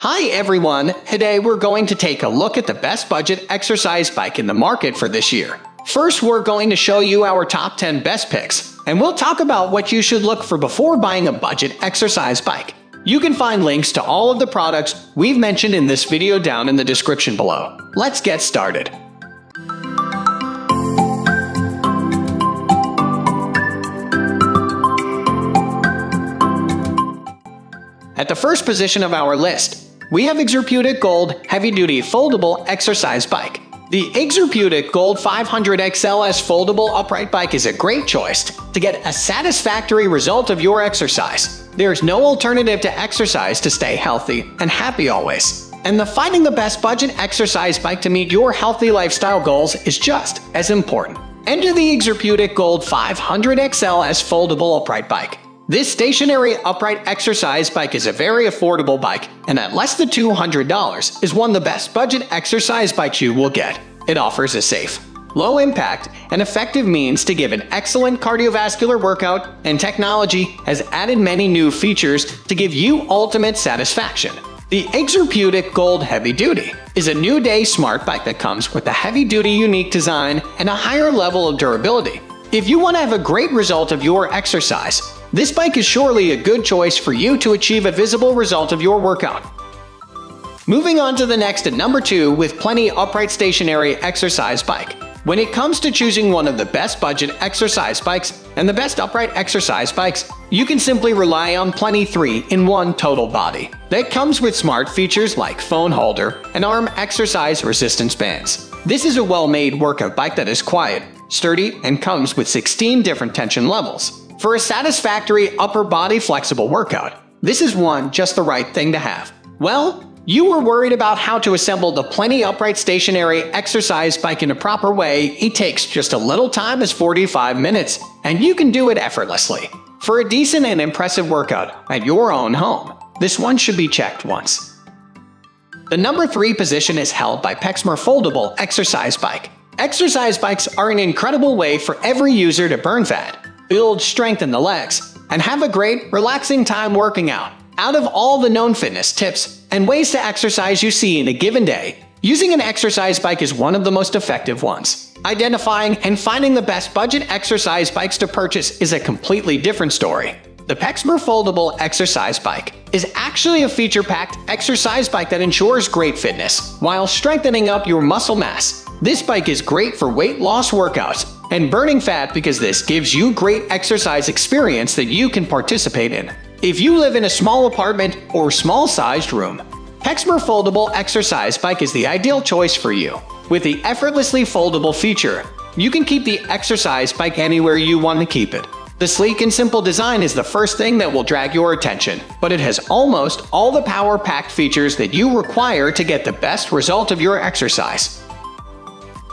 Hi everyone! Today we're going to take a look at the best budget exercise bike in the market for this year. First, we're going to show you our top 10 best picks, and we'll talk about what you should look for before buying a budget exercise bike. You can find links to all of the products we've mentioned in this video down in the description below. Let's get started. At the first position of our list, we have Exerpeutic Gold Heavy Duty Foldable Exercise Bike. The Exerpeutic Gold 500 XLS foldable upright bike is a great choice to get a satisfactory result of your exercise. There's no alternative to exercise to stay healthy and happy always. And the finding the best budget exercise bike to meet your healthy lifestyle goals is just as important. Enter the Exerpeutic Gold 500 XLS foldable upright bike. This stationary upright exercise bike is a very affordable bike, and at less than $200 is one of the best budget exercise bikes you will get. It offers a safe, low impact, and effective means to give an excellent cardiovascular workout, and technology has added many new features to give you ultimate satisfaction. The Exerpeutic Gold Heavy Duty is a new day smart bike that comes with a heavy-duty unique design and a higher level of durability. If you want to have a great result of your exercise, this bike is surely a good choice for you to achieve a visible result of your workout. Moving on to the next at number 2 with Pleny Upright Stationary Exercise Bike. When it comes to choosing one of the best budget exercise bikes and the best upright exercise bikes, you can simply rely on Pleny 3 in one total body. That comes with smart features like phone holder and arm exercise resistance bands. This is a well-made workout bike that is quiet, sturdy, and comes with 16 different tension levels. For a satisfactory upper body flexible workout, this is one just the right thing to have. Well, you were worried about how to assemble the Pleny Upright Stationary exercise bike in a proper way. It takes just a little time as 45 minutes, and you can do it effortlessly. For a decent and impressive workout at your own home, this one should be checked once. The number 3 position is held by Pexmor Foldable Exercise Bike. Exercise bikes are an incredible way for every user to burn fat, build strength in the legs, and have a great, relaxing time working out. Out of all the known fitness tips and ways to exercise you see in a given day, using an exercise bike is one of the most effective ones. Identifying and finding the best budget exercise bikes to purchase is a completely different story. The Pexmor Foldable Exercise Bike is actually a feature-packed exercise bike that ensures great fitness while strengthening up your muscle mass. This bike is great for weight loss workouts and burning fat because this gives you great exercise experience that you can participate in. If you live in a small apartment or small-sized room, Pexmor Foldable Exercise Bike is the ideal choice for you. With the effortlessly foldable feature, you can keep the exercise bike anywhere you want to keep it. The sleek and simple design is the first thing that will drag your attention, but it has almost all the power-packed features that you require to get the best result of your exercise.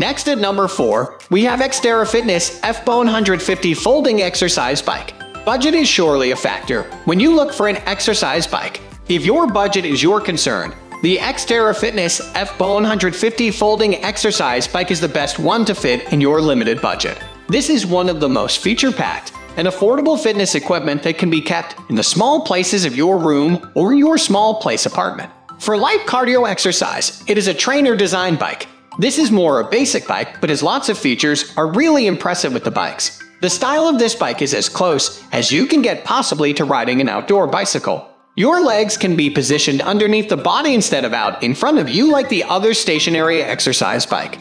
Next at number 4, we have Xterra Fitness FB150 Folding Exercise Bike. Budget is surely a factor when you look for an exercise bike. If your budget is your concern, the Xterra Fitness FB150 Folding Exercise Bike is the best one to fit in your limited budget. This is one of the most feature-packed and affordable fitness equipment that can be kept in the small places of your room or your small place apartment. For light cardio exercise, it is a trainer design bike this is more a basic bike, but has lots of features, are really impressive with the bikes. The style of this bike is as close as you can get possibly to riding an outdoor bicycle. Your legs can be positioned underneath the body instead of out in front of you like the other stationary exercise bike.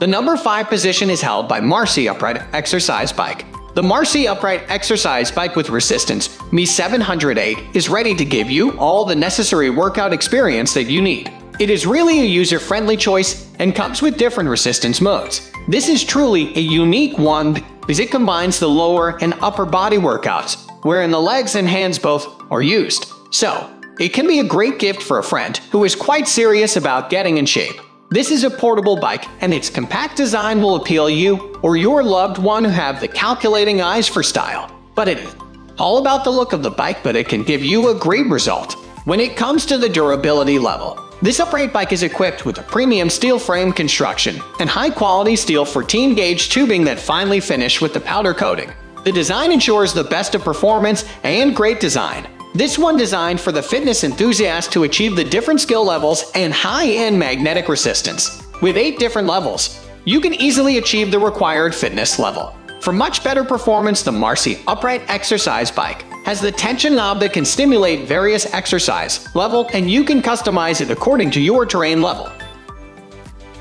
The number 5 position is held by Marcy Upright Exercise Bike. The Marcy Upright Exercise Bike with Resistance ME 708 is ready to give you all the necessary workout experience that you need. It is really a user-friendly choice and comes with different resistance modes. This is truly a unique one because it combines the lower and upper body workouts, wherein the legs and hands both are used. So, it can be a great gift for a friend who is quite serious about getting in shape. This is a portable bike, and its compact design will appeal you or your loved one who have the calculating eyes for style. But it is all about the look of the bike, but it can give you a great result. When it comes to the durability level, this upright bike is equipped with a premium steel frame construction and high-quality steel 14-gauge tubing that finely finish with the powder coating. The design ensures the best of performance and great design. This one designed for the fitness enthusiast to achieve the different skill levels and high-end magnetic resistance. With 8 different levels, you can easily achieve the required fitness level. For much better performance, the Marcy Upright Exercise Bike has the tension knob that can stimulate various exercise level and you can customize it according to your terrain level.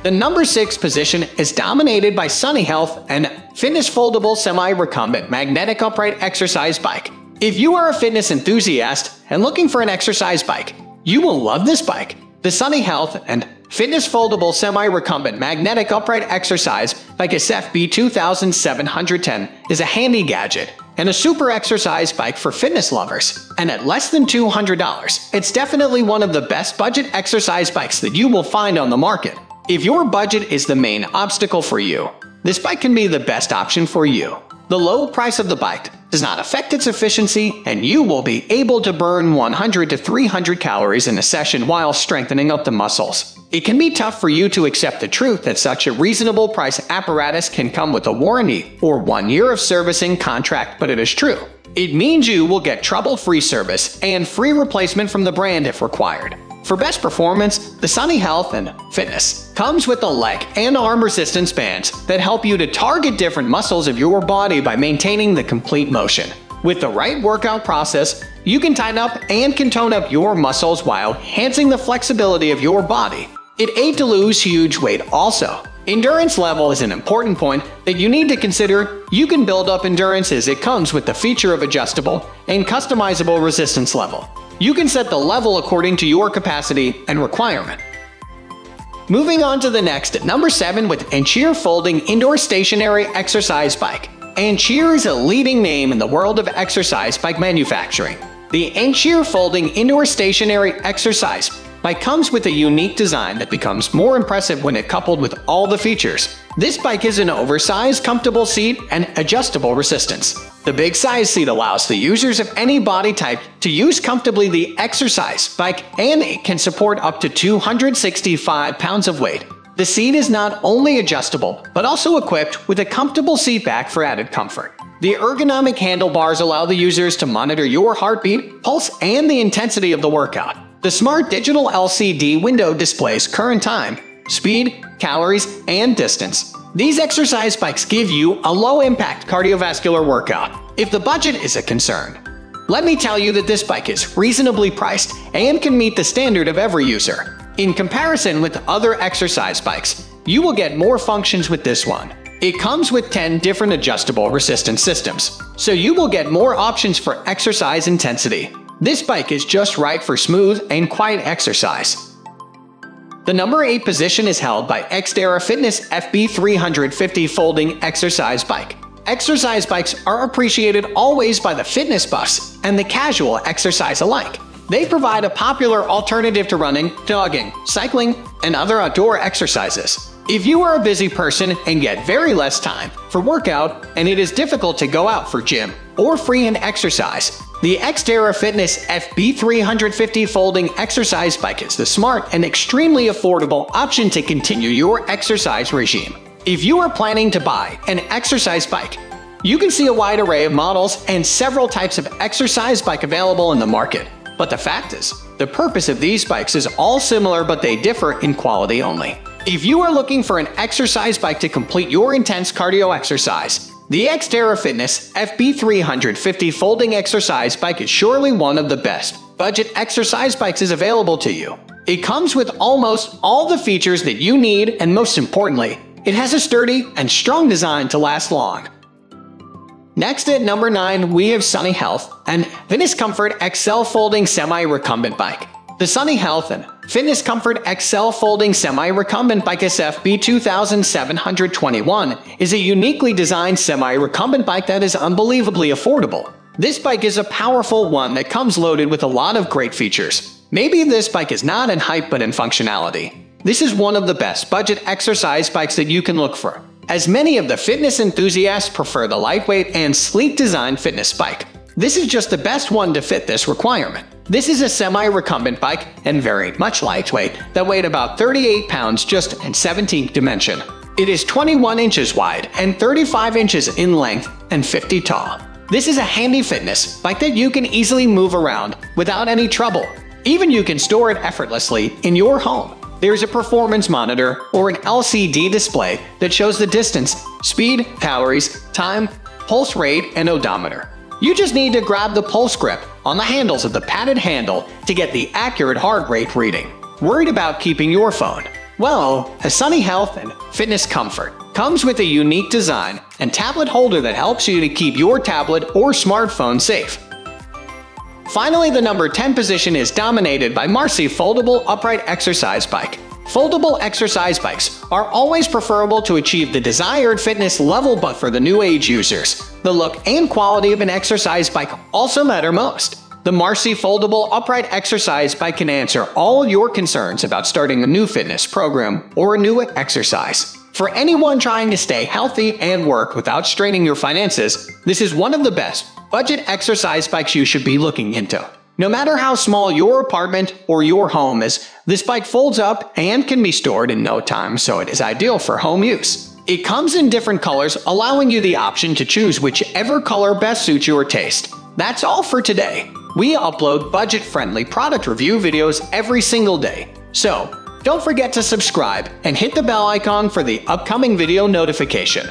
The number 6 position is dominated by Sunny Health and Fitness Foldable Semi-Recumbent Magnetic Upright Exercise Bike. If you are a fitness enthusiast and looking for an exercise bike, you will love this bike. The Sunny Health and Fitness Foldable Semi-Recumbent Magnetic Upright Exercise Bike SFB 2710 is a handy gadget and a super exercise bike for fitness lovers. And at less than $200, it's definitely one of the best budget exercise bikes that you will find on the market. If your budget is the main obstacle for you, this bike can be the best option for you. The low price of the bike does not affect its efficiency, and you will be able to burn 100 to 300 calories in a session while strengthening up the muscles. It can be tough for you to accept the truth that such a reasonable price apparatus can come with a warranty or one year of servicing contract, but it is true. It means you will get trouble-free service and free replacement from the brand if required. For best performance, the Sunny Health and Fitness comes with the leg and arm resistance bands that help you to target different muscles of your body by maintaining the complete motion. With the right workout process, you can tighten up and can tone up your muscles while enhancing the flexibility of your body. It aids to lose huge weight also. Endurance level is an important point that you need to consider. You can build up endurance as it comes with the feature of adjustable and customizable resistance level. You can set the level according to your capacity and requirement. Moving on to the next number 7 with Ancheer Folding Indoor Stationary Exercise Bike. Ancheer is a leading name in the world of exercise bike manufacturing. The Ancheer Folding Indoor Stationary Exercise bike comes with a unique design that becomes more impressive when it coupled with all the features. This bike is an oversized, comfortable seat and adjustable resistance. The big size seat allows the users of any body type to use comfortably the exercise bike and it can support up to 265 pounds of weight. The seat is not only adjustable, but also equipped with a comfortable seat back for added comfort. The ergonomic handlebars allow the users to monitor your heartbeat, pulse, and the intensity of the workout. The smart digital LCD window displays current time, speed, calories, and distance. These exercise bikes give you a low-impact cardiovascular workout if the budget is a concern. Let me tell you that this bike is reasonably priced and can meet the standard of every user. In comparison with other exercise bikes, you will get more functions with this one. It comes with 10 different adjustable resistance systems, so you will get more options for exercise intensity. This bike is just right for smooth and quiet exercise. The number 8 position is held by Xterra Fitness FB350 Folding Exercise Bike. Exercise bikes are appreciated always by the fitness buffs and the casual exercise alike. They provide a popular alternative to running, jogging, cycling, and other outdoor exercises. If you are a busy person and get very less time for workout and it is difficult to go out for gym or free and exercise, the Xterra Fitness FB350 folding exercise bike is the smart and extremely affordable option to continue your exercise regime. If you are planning to buy an exercise bike, you can see a wide array of models and several types of exercise bike available in the market. But the fact is, the purpose of these bikes is all similar but they differ in quality only. If you are looking for an exercise bike to complete your intense cardio exercise, the Xterra Fitness FB350 folding exercise bike is surely one of the best budget exercise bikes is available to you. It comes with almost all the features that you need and most importantly, it has a sturdy and strong design to last long. Next at number 9, we have Sunny Health and Fitness Comfort XL Folding Semi-Recumbent Bike. The Sunny Health and Fitness Comfort XL Folding Semi-Recumbent Bike SFB 2721 is a uniquely designed semi-recumbent bike that is unbelievably affordable. This bike is a powerful one that comes loaded with a lot of great features. Maybe this bike is not in height but in functionality. This is one of the best budget exercise bikes that you can look for, as many of the fitness enthusiasts prefer the lightweight and sleek design fitness bike. This is just the best one to fit this requirement. This is a semi-recumbent bike and very much lightweight that weighed about 38 pounds just in 17th dimension. It is 21 inches wide and 35 inches in length and 50 tall. This is a handy fitness bike that you can easily move around without any trouble. Even you can store it effortlessly in your home. There's a performance monitor or an LCD display that shows the distance, speed, calories, time, pulse rate, and odometer. You just need to grab the pulse grip on the handles of the padded handle to get the accurate heart rate reading. Worried about keeping your phone? Well, Sunny Health and Fitness Comfort comes with a unique design and tablet holder that helps you to keep your tablet or smartphone safe. Finally, the number 10 position is dominated by Marcy Foldable Upright Exercise Bike. Foldable exercise bikes are always preferable to achieve the desired fitness level but for the new age users. The look and quality of an exercise bike also matter most. The Marcy Foldable Upright Exercise Bike can answer all your concerns about starting a new fitness program or a new exercise. For anyone trying to stay healthy and work without straining your finances, this is one of the best budget exercise bikes you should be looking into. No matter how small your apartment or your home is, this bike folds up and can be stored in no time, so it is ideal for home use. It comes in different colors, allowing you the option to choose whichever color best suits your taste. That's all for today. We upload budget-friendly product review videos every single day. So, don't forget to subscribe and hit the bell icon for the upcoming video notification.